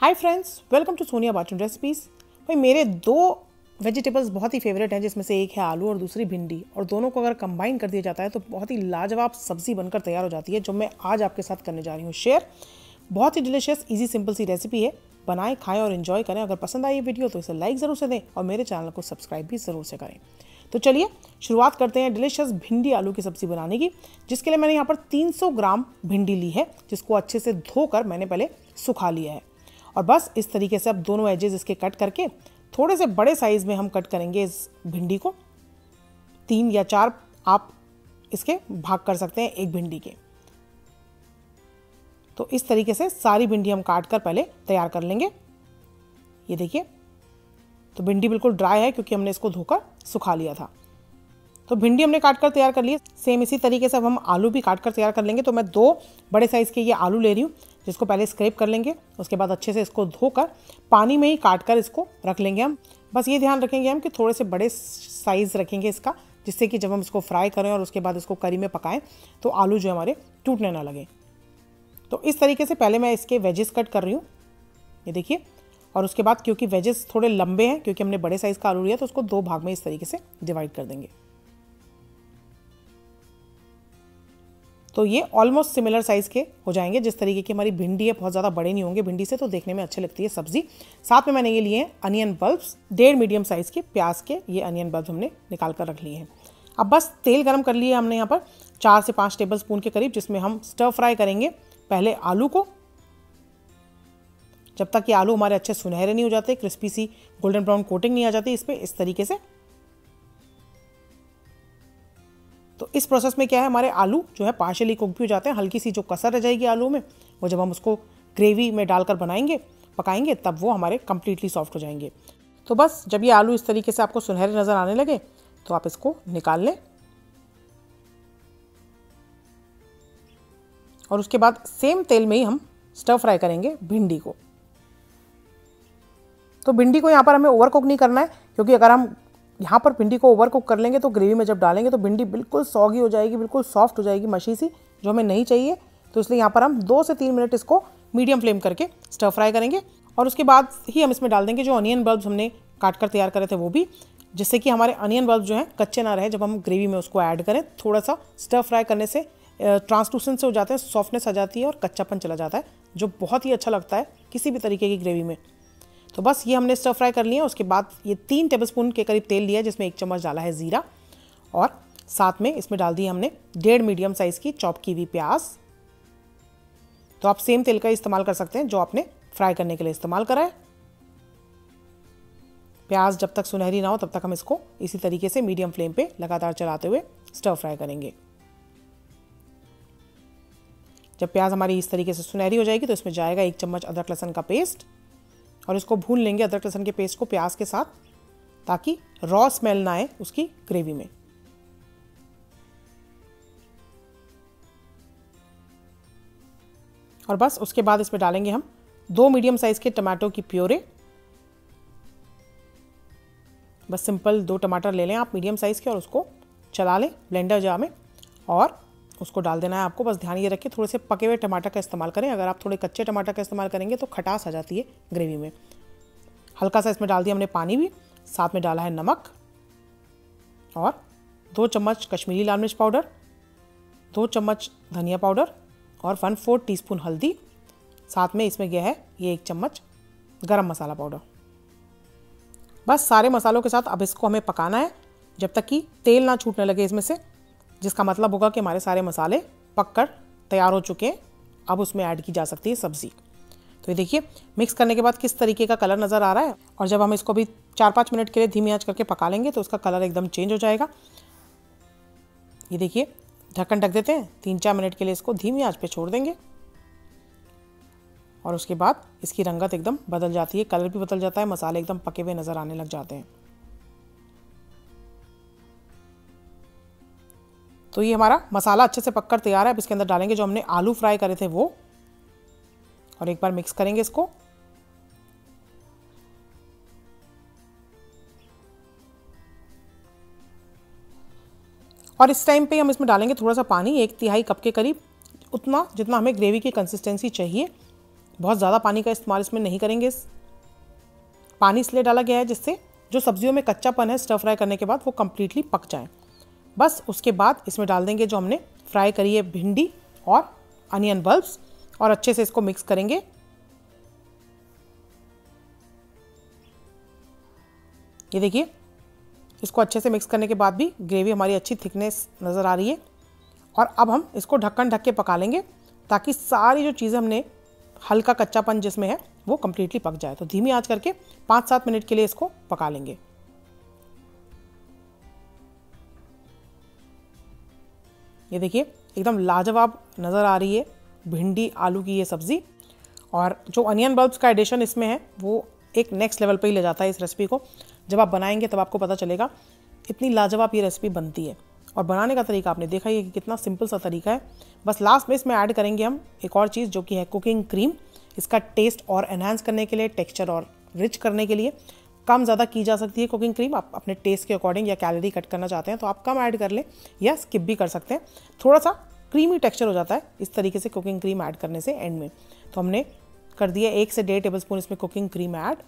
Hi friends welcome to Sonia बाचुन recipes भाई, मेरे दो वेजिटेबल्स बहुत ही फेवरेट हैं, जिसमें से एक है आलू और दूसरी भिंडी। और दोनों को अगर कंबाइन कर दिया जाता है तो बहुत ही लाजवाब सब्ज़ी बनकर तैयार हो जाती है, जो मैं आज आपके साथ करने जा रही हूँ। शेयर बहुत ही डिलीशियस ईजी सिंपल सी रेसिपी है। बनाएँ, खाएँ और इन्जॉय करें। अगर पसंद आई वीडियो तो इसे लाइक ज़रूर से दें और मेरे चैनल को सब्सक्राइब भी ज़रूर से करें। तो चलिए, शुरुआत करते हैं डिलिशियस भिंडी आलू की सब्ज़ी बनाने की, जिसके लिए मैंने यहाँ पर 300 ग्राम भिंडी ली है, जिसको अच्छे से धोकर मैंने पहले सुखा लिया है। और बस इस तरीके से अब दोनों एजेस इसके कट करके थोड़े से बड़े साइज़ में हम कट करेंगे इस भिंडी को। तीन या चार आप इसके भाग कर सकते हैं एक भिंडी के। तो इस तरीके से सारी भिंडी हम काट कर पहले तैयार कर लेंगे। ये देखिए तो भिंडी बिल्कुल ड्राई है क्योंकि हमने इसको धोकर सुखा लिया था। तो भिंडी हमने काट कर तैयार कर ली सेम इसी तरीके से अब हम आलू भी काट कर तैयार कर लेंगे। तो मैं दो बड़े साइज़ के ये आलू ले रही हूँ। जिसको पहले स्क्रेप कर लेंगे, उसके बाद अच्छे से इसको धोकर पानी में ही काट कर इसको रख लेंगे हम। बस ये ध्यान रखेंगे हम कि थोड़े से बड़े साइज़ रखेंगे इसका, जिससे कि जब हम इसको फ्राई करें और उसके बाद इसको करी में पकाएँ तो आलू जो हमारे टूटने ना लगे। तो इस तरीके से पहले मैं इसके वेजेस कट कर रही हूँ। ये देखिए, और उसके बाद क्योंकि वेजेस थोड़े लंबे हैं, क्योंकि हमने बड़े साइज़ का आलू लिया तो उसको दो भाग में इस तरीके से डिवाइड कर देंगे। तो ये ऑलमोस्ट सिमिलर साइज़ के हो जाएँगे, जिस तरीके की हमारी भिंडी है, बहुत ज़्यादा बड़े नहीं होंगे भिंडी से तो देखने में अच्छी लगती है सब्ज़ी। साथ में मैंने ये लिए हैं अनियन बल्ब्स डेढ़ मीडियम साइज़ के प्याज के, ये अनियन बल्ब हमने निकाल कर रख लिए हैं। अब बस तेल गर्म कर लिए हमने यहाँ पर, चार से पाँच टेबल स्पून के करीब, जिसमें हम स्टर फ्राई करेंगे पहले आलू को। जब तक ये आलू हमारे अच्छे सुनहरे नहीं हो जाते क्रिस्पी सी गोल्डन ब्राउन कोटिंग नहीं आ जाती इस पर इस तरीके से इस प्रोसेस में क्या है, हमारे आलू जो है पार्शली कुक भी हो जाते हैं। हल्की सी जो कसर रह जाएगी आलू में, वो जब हम उसको ग्रेवी में डालकर बनाएँगे, पकाएँगे, तब वो हमारे कम्प्लीटली सॉफ्ट हो जाएँगे। तो बस, जब ये आलू इस तरीके से आपको सुनहरे नज़र आने लगे तो आप इसको निकाल लें। और उसके बाद सेम तेल में ही हम स्टर फ्राई करेंगे भिंडी को। तो भिंडी को यहाँ पर हमें ओवर कुक नहीं करना है, क्योंकि अगर हम यहाँ पर भिंडी को ओवर कुक कर लेंगे तो ग्रेवी में जब डालेंगे तो भिंडी बिल्कुल सॉगी हो जाएगी, बिल्कुल सॉफ्ट हो जाएगी मशी सी, जो हमें नहीं चाहिए। तो इसलिए यहाँ पर हम दो से तीन मिनट इसको मीडियम फ्लेम करके स्टर फ्राई करेंगे और उसके बाद ही हम इसमें डाल देंगे जो अनियन बल्ब हमने काट कर तैयार करे थे वो भी, जिससे कि हमारे अनियन बल्ब जो हैं कच्चे ना रहे। जब हम ग्रेवी में उसको ऐड करें, थोड़ा सा स्टर फ्राई करने से ट्रांसलूसेंट से हो जाते हैं, सॉफ्टनेस आ जाती है और कच्चापन चला जाता है, जो बहुत ही अच्छा लगता है किसी भी तरीके की ग्रेवी में। तो बस ये हमने स्टर फ्राई कर लिया उसके बाद ये तीन टेबलस्पून के करीब तेल लिया, जिसमें एक चम्मच डाला है ज़ीरा, और साथ में इसमें डाल दी हमने डेढ़ मीडियम साइज़ की चॉप की हुई प्याज। तो आप सेम तेल का इस्तेमाल कर सकते हैं, जो आपने फ्राई करने के लिए इस्तेमाल करा है। प्याज जब तक सुनहरी ना हो, तब तक हम इसको इसी तरीके से मीडियम फ्लेम पे लगातार चलाते हुए स्टर फ्राई करेंगे। जब प्याज हमारी इस तरीके से सुनहरी हो जाएगी तो इसमें जाएगा एक चम्मच अदरक लहसन का पेस्ट और इसको भून लेंगे अदरक लहसन के पेस्ट को प्याज के साथ, ताकि रॉ स्मेल ना आए उसकी ग्रेवी में। और बस उसके बाद इसमें डालेंगे हम दो मीडियम साइज़ के टमाटो की प्योरे। बस सिंपल दो टमाटर ले लें आप मीडियम साइज़ के और उसको चला लें ब्लेंडर जार में और उसको डाल देना है आपको। बस ध्यान ये रखिए, थोड़े से पके हुए टमाटर का इस्तेमाल करें। अगर आप थोड़े कच्चे टमाटर का इस्तेमाल करेंगे तो खटास आ जाती है ग्रेवी में। हल्का सा इसमें डाल दिया हमने पानी भी, साथ में डाला है नमक और दो चम्मच कश्मीरी लाल मिर्च पाउडर, दो चम्मच धनिया पाउडर और वन फोर टीस्पून हल्दी। साथ में इसमें गया है ये एक चम्मच गरम मसाला पाउडर। बस सारे मसालों के साथ अब इसको हमें पकाना है, जब तक कि तेल ना छूटने लगे इसमें से। जिसका मतलब होगा कि हमारे सारे मसाले पक कर तैयार हो चुके हैं। अब उसमें ऐड की जा सकती है सब्ज़ी। तो ये देखिए मिक्स करने के बाद किस तरीके का कलर नज़र आ रहा है? और जब हम इसको भी चार पाँच मिनट के लिए धीमी आँच करके पका लेंगे तो उसका कलर एकदम चेंज हो जाएगा। ये देखिए, ढक्कन ढक देते हैं। तीन चार मिनट के लिए इसको धीमी आँच पे छोड़ देंगे। और उसके बाद इसकी रंगत एकदम बदल जाती है कलर भी बदल जाता है, मसाले एकदम पके हुए नज़र आने लग जाते हैं। तो ये हमारा मसाला अच्छे से पककर तैयार है। अब इसके अंदर डालेंगे जो हमने आलू फ्राई करे थे वो। और एक बार मिक्स करेंगे इसको। और इस टाइम पे हम इसमें डालेंगे थोड़ा सा पानी, एक तिहाई कप के करीब। उतना जितना हमें ग्रेवी की कंसिस्टेंसी चाहिए। बहुत ज़्यादा पानी का इस्तेमाल इसमें नहीं करेंगे इस। पानी इसलिए डाला गया है जिससे जो सब्जियों में कच्चापन है स्टर फ्राई करने के बाद वो कम्प्लीटली पक जाए। बस उसके बाद इसमें डाल देंगे जो हमने फ्राई करी है भिंडी और अनियन बल्ब्स, और अच्छे से इसको मिक्स करेंगे। ये देखिए, इसको अच्छे से मिक्स करने के बाद भी ग्रेवी हमारी अच्छी थिकनेस नज़र आ रही है, और अब हम इसको ढक्कन ढक के पका लेंगे, ताकि सारी जो चीज़ें हमने, हल्का कच्चापन जिसमें है, वो कम्प्लीटली पक जाए। तो धीमी आँच करके पाँच सात मिनट के लिए इसको पका लेंगे। ये देखिए, एकदम लाजवाब नज़र आ रही है भिंडी, आलू की ये सब्ज़ी। और जो अनियन बल्ब्स का एडिशन इसमें है, वो एक नेक्स्ट लेवल पे ही ले जाता है इस रेसिपी को। जब आप बनाएँगे, तब आपको पता चलेगा इतनी लाजवाब ये रेसिपी बनती है। और बनाने का तरीका आपने देखा ही है कि कितना सिंपल सा तरीका है। बस लास्ट में इसमें ऐड करेंगे हम एक और चीज़ जो कि है कुकिंग क्रीम इसका टेस्ट और एनहांस करने के लिए टेक्सचर और रिच करने के लिए। कम ज़्यादा की जा सकती है कुकिंग क्रीम आप अपने टेस्ट के अकॉर्डिंग या कैलोरी कट करना चाहते हैं तो आप कम ऐड कर लें या स्किप भी कर सकते हैं। थोड़ा सा क्रीमी टेक्सचर हो जाता है इस तरीके से कुकिंग क्रीम ऐड करने से एंड में। तो हमने कर दिया एक से डेढ़ टेबल स्पून इसमें कुकिंग क्रीम ऐड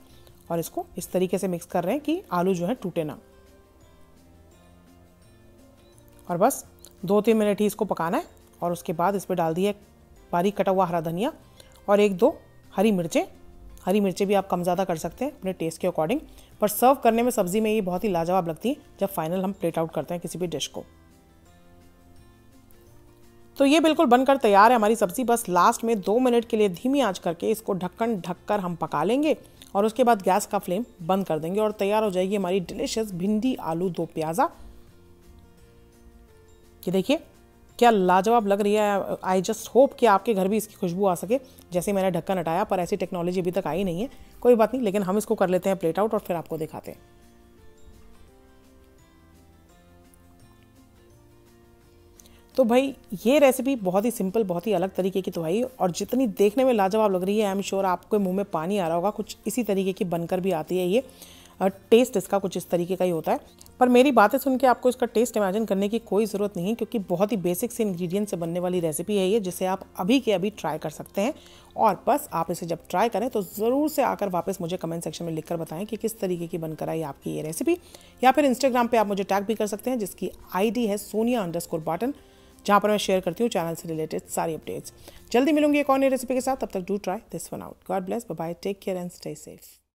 और इसको इस तरीके से मिक्स कर रहे हैं कि आलू जो है टूटे ना। और बस दो तीन मिनट ही इसको पकाना है और उसके बाद इस पर डाल दिया बारीक कटा हुआ हरा धनिया और एक दो हरी मिर्चें हरी मिर्चें भी आप कम ज़्यादा कर सकते हैं अपने टेस्ट के अकॉर्डिंग पर सर्व करने में सब्ज़ी में ये बहुत ही लाजवाब लगती है जब फाइनल हम प्लेट आउट करते हैं किसी भी डिश को। तो ये बिल्कुल बनकर तैयार है हमारी सब्ज़ी। बस लास्ट में दो मिनट के लिए धीमी आँच करके इसको ढक्कन ढककर हम पका लेंगे और उसके बाद गैस का फ्लेम बंद कर देंगे और तैयार हो जाएगी हमारी डिलिशियस भिंडी आलू दो प्याज़ा। ये देखिए क्या लाजवाब लग रही है? आई जस्ट होप कि आपके घर भी इसकी खुशबू आ सके। जैसे मैंने ढक्कन हटाया, पर ऐसी टेक्नोलॉजी अभी तक आई नहीं है। कोई बात नहीं, लेकिन हम इसको कर लेते हैं प्लेट आउट और फिर आपको दिखाते हैं। तो भाई, ये रेसिपी बहुत ही सिंपल बहुत ही अलग तरीके की तो भाई और जितनी देखने में लाजवाब लग रही है आई एम श्योर आपके मुँह में पानी आ रहा होगा, कुछ इसी तरीके की बनकर भी आती है ये। टेस्ट इसका कुछ इस तरीके का ही होता है। पर मेरी बातें सुन के आपको इसका टेस्ट इमेजिन करने की कोई ज़रूरत नहीं क्योंकि बहुत ही बेसिक से इंग्रेडिएंट से बनने वाली रेसिपी है ये, जिसे आप अभी के अभी ट्राई कर सकते हैं। और बस आप इसे जब ट्राई करें तो ज़रूर से आकर वापस मुझे कमेंट सेक्शन में लिखकर बताएँ कि किस तरीके की बनकर आई आपकी ये रेसिपी या फिर इंस्टाग्राम पर आप मुझे टैग भी कर सकते हैं, जिसकी आईडी है सोनिया अंडर बाटन जहाँ पर मैं शेयर करती हूँ चैनल से रिलेटेड सारी अपडेट्स जल्दी मिलूँगी एक और नई रेसिपी के साथ, तब तक do try this one out god bless bye take care and stay safe